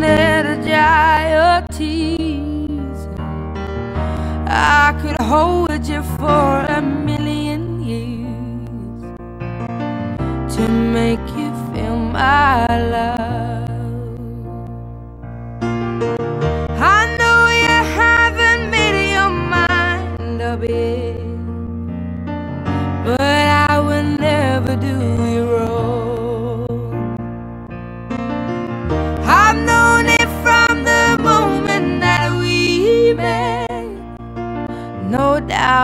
dry your tears. I could hold you for a million years to make you feel my love. I know you haven't made your mind up yet, but I will never do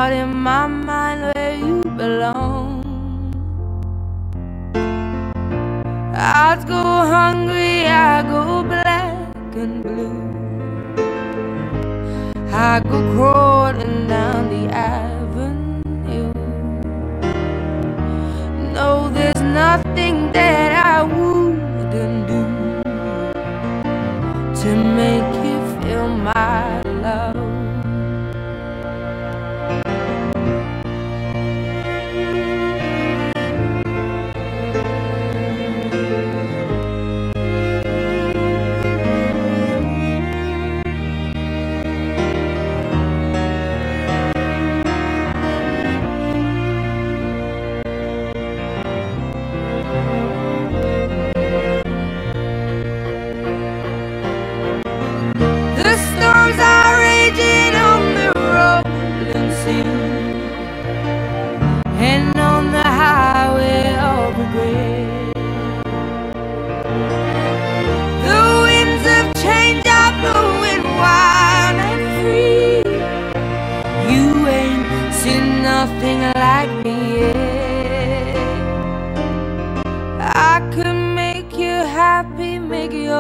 Doubt in my mind where you belong. I'd go hungry, I go black and blue. I go crawling down the avenue.